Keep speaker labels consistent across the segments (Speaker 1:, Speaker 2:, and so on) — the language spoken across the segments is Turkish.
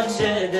Speaker 1: bahçede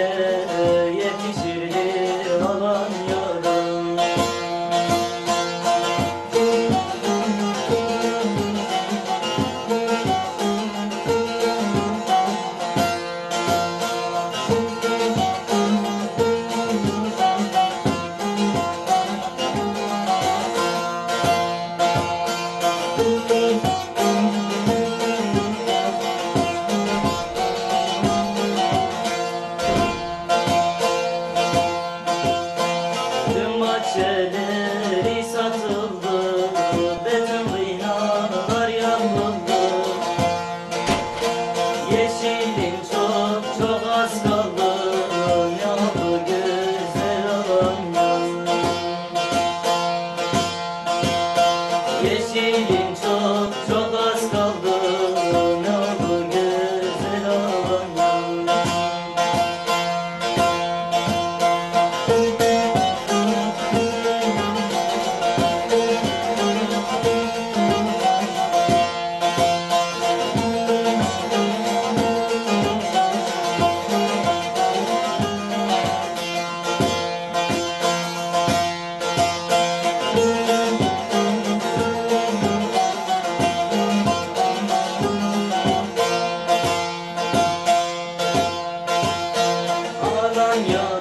Speaker 1: Sonia.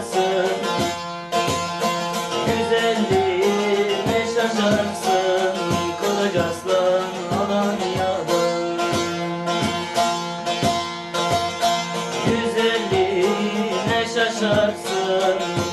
Speaker 1: şaşarsın Güzelliğime şaşarsın. Koca aslan Alanya'da Güzelliğine şaşarsın.